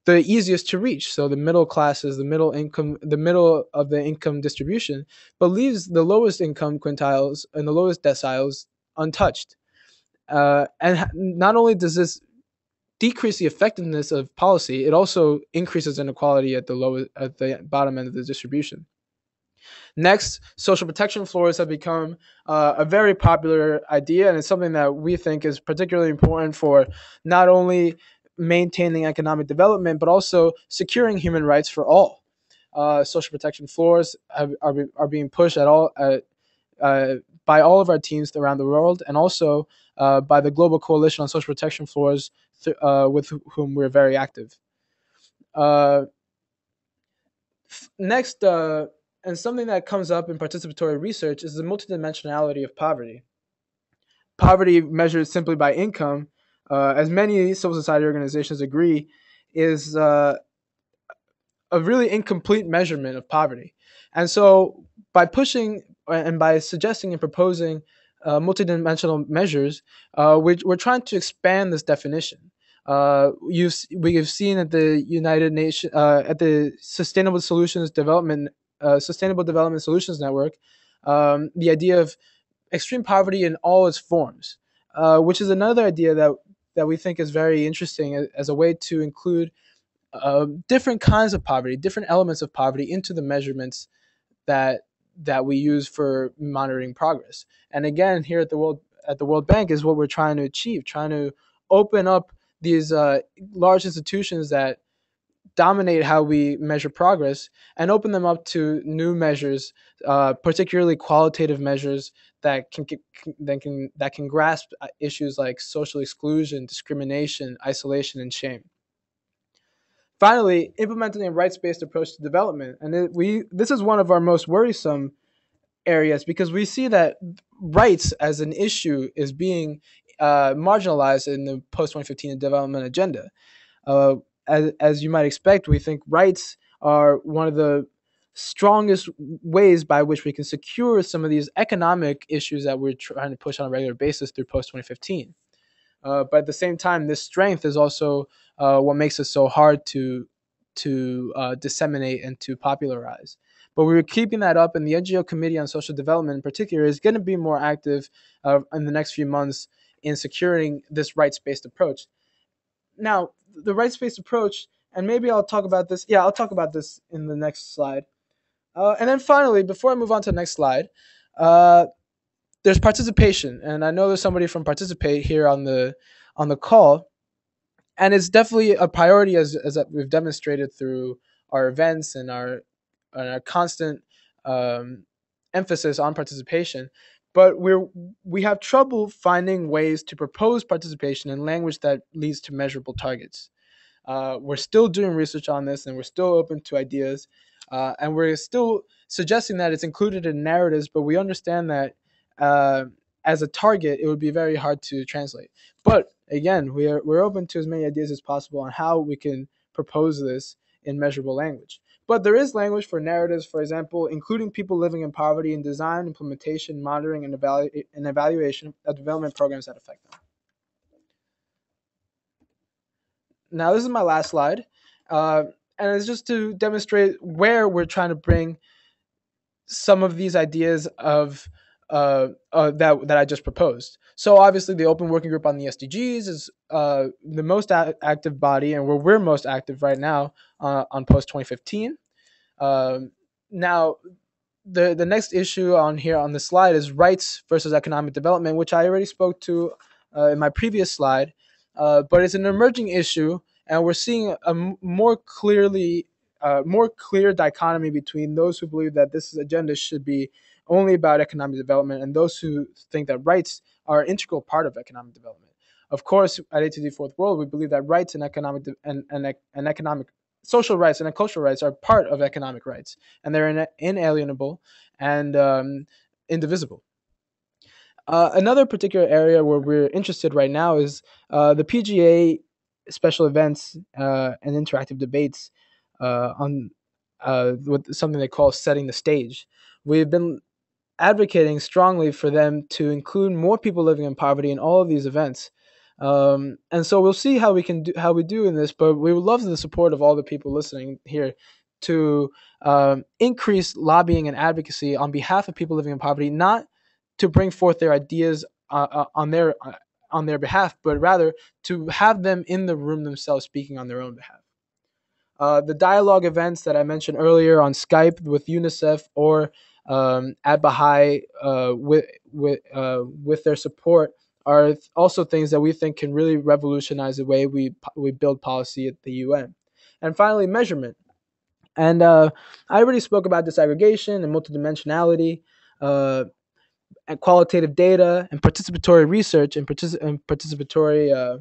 the easiest to reach. So the middle classes the middle income the middle of the income distribution but leaves the lowest income quintiles and the lowest deciles untouched. Uh, and not only does this decrease the effectiveness of policy it also increases inequality at the low at the bottom end of the distribution Next, social protection floors have become uh, a very popular idea, and it's something that we think is particularly important for not only maintaining economic development, but also securing human rights for all. Uh, social protection floors have, are, are being pushed at all uh, uh, by all of our teams around the world, and also uh, by the Global Coalition on Social Protection Floors, th- uh, with whom we're very active. Uh, next, and something that comes up in participatory research is the multidimensionality of poverty. Poverty measured simply by income, uh, as many civil society organizations agree, is uh, a really incomplete measurement of poverty. And so, by pushing and by suggesting and proposing uh, multidimensional measures, uh, we're, we're trying to expand this definition. Uh, you've, we have seen at the United Nations, uh, at the Sustainable Solutions Development uh, Sustainable Development Solutions Network, um, the idea of extreme poverty in all its forms, uh, which is another idea that that we think is very interesting as, a way to include uh, different kinds of poverty, different elements of poverty into the measurements that that we use for monitoring progress. And again, here at the World at the World Bank is what we're trying to achieve, trying to open up these uh, large institutions that dominate how we measure progress and open them up to new measures, uh, particularly qualitative measures that can, that can that can grasp uh, issues like social exclusion, discrimination, isolation, and shame. Finally, implementing a rights-based approach to development, and it, we this is one of our most worrisome areas because we see that rights as an issue is being uh, marginalized in the post 2015 development agenda. Uh, as, as you might expect, we think rights are one of the strongest ways by which we can secure some of these economic issues that we're trying to push on a regular basis through post 2015. Uh, but at the same time, this strength is also uh, what makes it so hard to to uh, disseminate and to popularize. But we're keeping that up, and the NGO Committee on Social Development, in particular, is going to be more active uh, in the next few months in securing this rights-based approach. Now, the rights based approach and maybe I'll talk about this. Yeah, I'll talk about this in the next slide. Uh, and then finally, before I move on to the next slide, uh, there's participation, and I know there's somebody from Participate here on the on the call, and it's definitely a priority as as we've demonstrated through our events and our and our constant um, emphasis on participation. But we're we have trouble finding ways to propose participation in language that leads to measurable targets. Uh, we're still doing research on this, and we're still open to ideas, uh, and we're still suggesting that it's included in narratives. But we understand that uh, as a target, it would be very hard to translate. But again, we are we're open to as many ideas as possible on how we can propose this in measurable language. But there is language for narratives, for example, including people living in poverty in design, implementation, monitoring, and, evalu- and evaluation of development programs that affect them. Now, this is my last slide, uh, and it's just to demonstrate where we're trying to bring some of these ideas of uh, uh, that that I just proposed. So obviously, the Open Working Group on the SDGs is uh, the most a- active body, and where we're most active right now uh, on post 2015. Um, now, the the next issue on here on the slide is rights versus economic development, which I already spoke to uh, in my previous slide. Uh, but it's an emerging issue, and we're seeing a more clearly, uh, more clear dichotomy between those who believe that this agenda should be only about economic development and those who think that rights are an integral part of economic development. Of course, at ATD Fourth World, we believe that rights and economic and, and, and economic social rights and cultural rights are part of economic rights, and they're inalienable and um, indivisible. Uh, another particular area where we're interested right now is uh, the PGA special events uh, and interactive debates uh, on uh, with something they call setting the stage. We've been advocating strongly for them to include more people living in poverty in all of these events. Um, and so we'll see how we can do how we do in this, but we would love the support of all the people listening here to um, increase lobbying and advocacy on behalf of people living in poverty, not to bring forth their ideas uh, uh, on their uh, on their behalf, but rather to have them in the room themselves speaking on their own behalf. Uh, the dialogue events that I mentioned earlier on Skype with UNICEF or um, at Baha'i uh, with with uh, with their support are also things that we think can really revolutionize the way we we build policy at the UN. And finally, measurement. And uh, I already spoke about disaggregation and multidimensionality, uh, and qualitative data, and participatory research and, partic- and participatory, uh,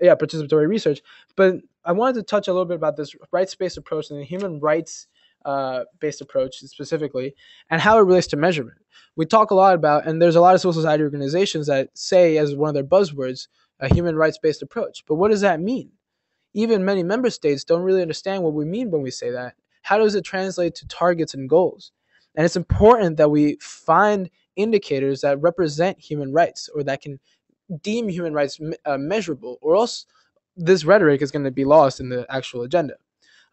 yeah, participatory research. But I wanted to touch a little bit about this rights-based approach and the human rights uh, based approach specifically and how it relates to measurement. We talk a lot about, and there's a lot of civil society organizations that say, as one of their buzzwords, a human rights based approach. But what does that mean? Even many member states don't really understand what we mean when we say that. How does it translate to targets and goals? And it's important that we find indicators that represent human rights or that can deem human rights uh, measurable, or else this rhetoric is going to be lost in the actual agenda.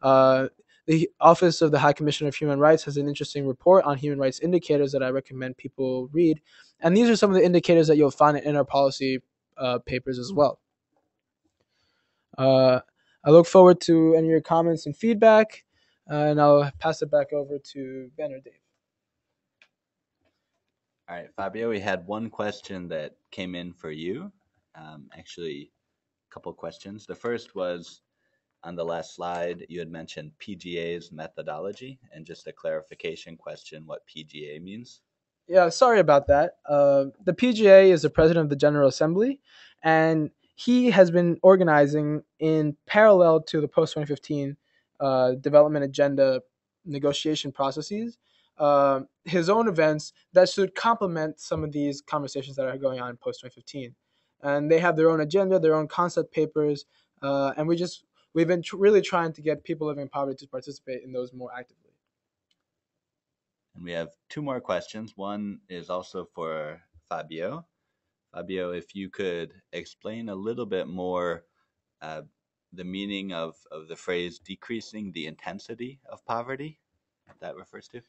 Uh, the Office of the High Commissioner of Human Rights has an interesting report on human rights indicators that I recommend people read. And these are some of the indicators that you'll find in our policy uh, papers as well. Uh, I look forward to any of your comments and feedback, uh, and I'll pass it back over to Ben or Dave. All right, Fabio, we had one question that came in for you. Um, actually, a couple questions. The first was on the last slide, you had mentioned PGA's methodology, and just a clarification question what PGA means. Yeah, sorry about that. Uh, the PGA is the president of the General Assembly, and he has been organizing in parallel to the post 2015 uh, development agenda negotiation processes. Uh, his own events that should complement some of these conversations that are going on in post 2015. And they have their own agenda, their own concept papers, uh, and we just we've been tr- really trying to get people living in poverty to participate in those more actively. And we have two more questions. One is also for Fabio. Fabio, if you could explain a little bit more uh, the meaning of, of the phrase decreasing the intensity of poverty that refers to?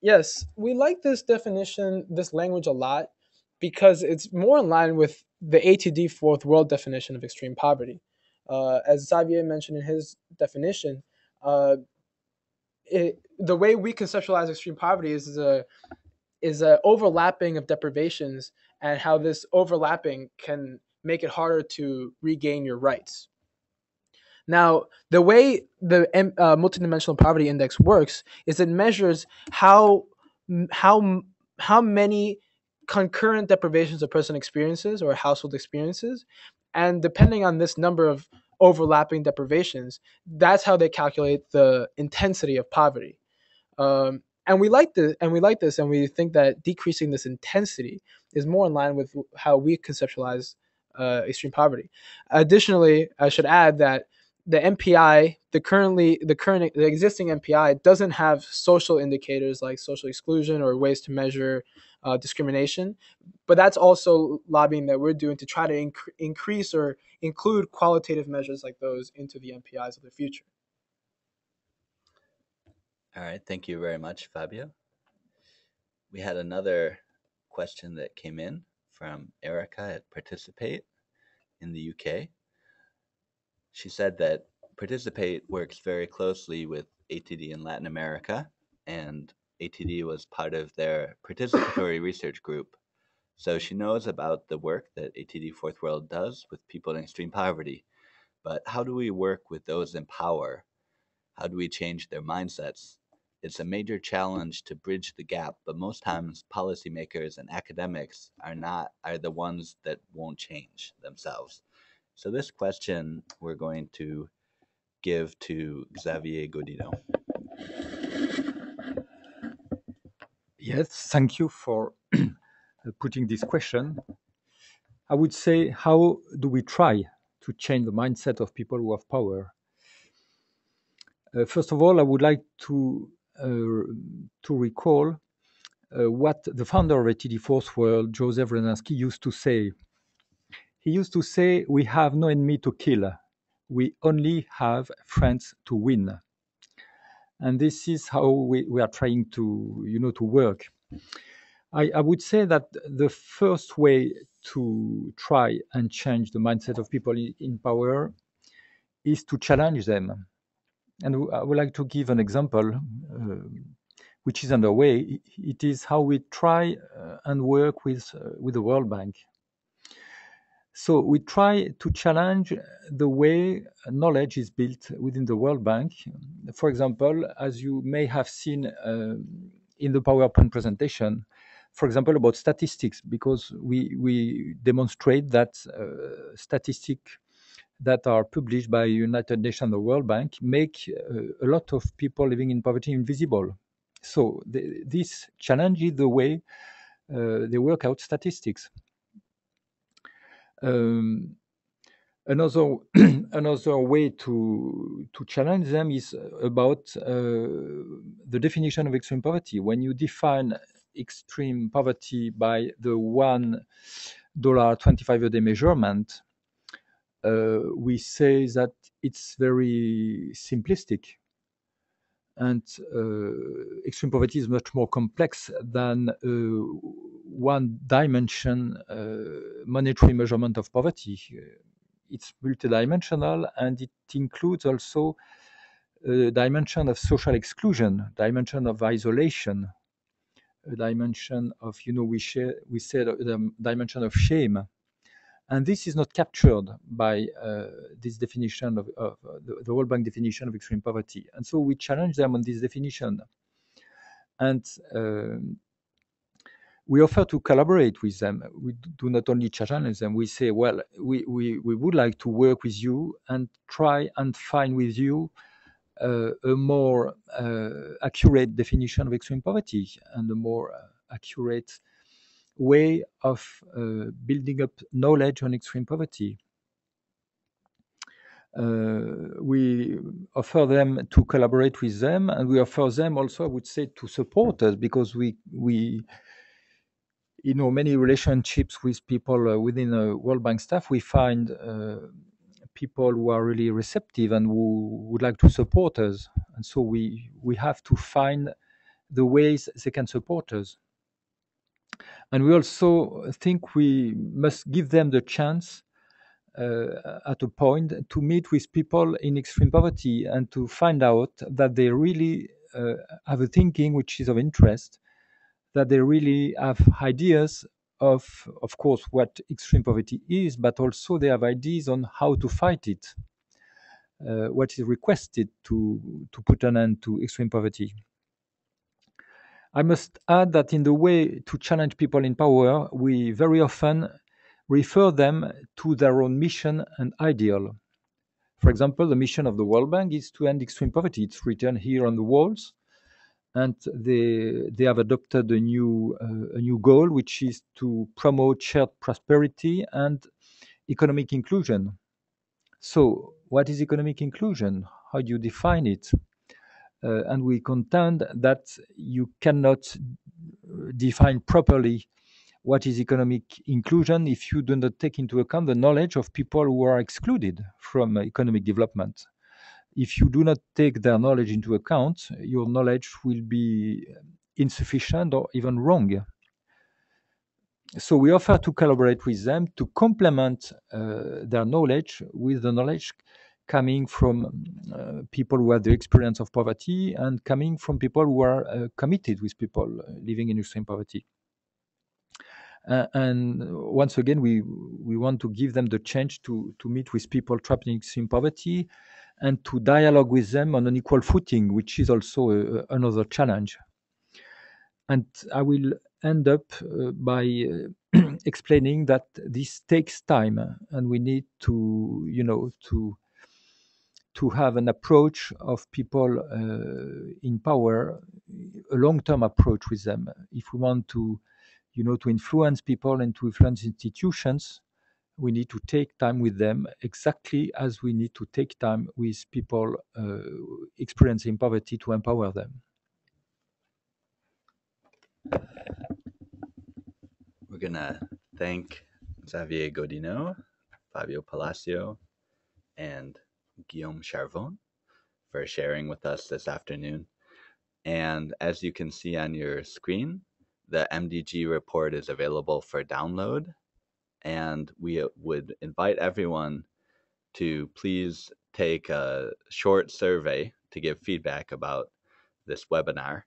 Yes, we like this definition, this language a lot because it's more in line with the ATD fourth world definition of extreme poverty. Uh, as Xavier mentioned in his definition, uh, it, the way we conceptualize extreme poverty is a is a overlapping of deprivations and how this overlapping can make it harder to regain your rights. Now, the way the uh, multidimensional poverty index works is it measures how how how many concurrent deprivations a person experiences or household experiences, and depending on this number of overlapping deprivations, that's how they calculate the intensity of poverty. Um, and we like this, and we like this, and we think that decreasing this intensity is more in line with how we conceptualize uh, extreme poverty. Additionally, I should add that the MPI, the currently the current the existing MPI doesn't have social indicators like social exclusion or ways to measure uh, discrimination, but that's also lobbying that we're doing to try to inc- increase or include qualitative measures like those into the MPIs of the future. All right, thank you very much, Fabio. We had another question that came in from Erica at Participate in the UK. She said that Participate works very closely with ATD in Latin America, and ATD was part of their participatory research group. So she knows about the work that ATD Fourth World does with people in extreme poverty. But how do we work with those in power? How do we change their mindsets? It's a major challenge to bridge the gap, but most times policymakers and academics are not are the ones that won't change themselves. So this question we're going to give to Xavier Godinot. Yes, thank you for putting this question. I would say, how do we try to change the mindset of people who have power? Uh, first of all, I would like to uh, to recall uh, what the founder of ATD Fourth World, Joseph Wresinski, used to say. He used to say, "We have no enemy to kill; we only have friends to win." And this is how we, we are trying to you know to work. I, I, would say that the first way to try and change the mindset of people in power is to challenge them. And i would like to give an example uh, which is underway. It is how we try uh, and work with uh, with the world bank so we try to challenge the way knowledge is built within the World Bank. For example, as you may have seen uh, in the PowerPoint presentation, for example, about statistics, because we, we demonstrate that uh, statistics that are published by United Nations and the World Bank make uh, a lot of people living in poverty invisible. So this challenges the way uh, they work out statistics. Um, another another way to to challenge them is about uh, the definition of extreme poverty. When you define extreme poverty by the one dollar twenty five a day measurement, uh, we say that it's very simplistic and uh, extreme poverty is much more complex than uh, one dimension uh, monetary measurement of poverty. It's multidimensional and it includes also a dimension of social exclusion, dimension of isolation, a dimension of, you know, we, share, we said the dimension of shame and this is not captured by uh, this definition of, of uh, the, the, World Bank definition of extreme poverty. And so we challenge them on this definition. And um, we offer to collaborate with them. We do not only challenge them, we say, well, we, we, we would like to work with you and try and find with you uh, a more uh, accurate definition of extreme poverty and a more uh, accurate way of uh, building up knowledge on extreme poverty. Uh, we offer them to collaborate with them, and we offer them also, I would say, to support us because we we you know many relationships with people uh, within the World Bank staff. We find uh, people who are really receptive and who would like to support us, and so we we have to find the ways they can support us. And we also think we must give them the chance uh, at a point to meet with people in extreme poverty and to find out that they really uh, have a thinking which is of interest, that they really have ideas of, of course, what extreme poverty is, but also they have ideas on how to fight it. Uh, what is requested to to put an end to extreme poverty. I must add that in the way to challenge people in power, we very often refer them to their own mission and ideal. For example, the mission of the World Bank is to end extreme poverty. It's written here on the walls, and they they have adopted a new uh, a new goal, which is to promote shared prosperity and economic inclusion. So, what is economic inclusion? How do you define it? Uh, and we contend that you cannot define properly what is economic inclusion if you do not take into account the knowledge of people who are excluded from economic development. If you do not take their knowledge into account, your knowledge will be insufficient or even wrong. So we offer to collaborate with them to complement uh, their knowledge with the knowledge coming from uh, people who have the experience of poverty and coming from people who are uh, committed with people living in extreme poverty. Uh, and once again, we we want to give them the chance to to meet with people trapped in extreme poverty, and to dialogue with them on an equal footing, which is also a, another challenge. And I will end up uh, by uh, explaining that this takes time, and we need to you know to to have an approach of people uh, in power, a long-term approach with them. If we want to you know, to influence people and to influence institutions, we need to take time with them exactly as we need to take time with people uh, experiencing poverty to empower them. We're going to thank Xavier Godinot, Fabio Palacio, and Guillaume Charvon for sharing with us this afternoon. And as you can see on your screen, the MDG report is available for download. And we would invite everyone to please take a short survey to give feedback about this webinar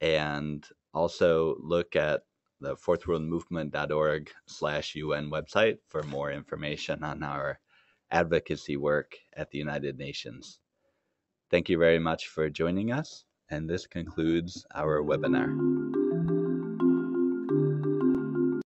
and also look at the fourthworldmovement.org slash UN website for more information on our advocacy work at the United Nations. Thank you very much for joining us, and this concludes our webinar.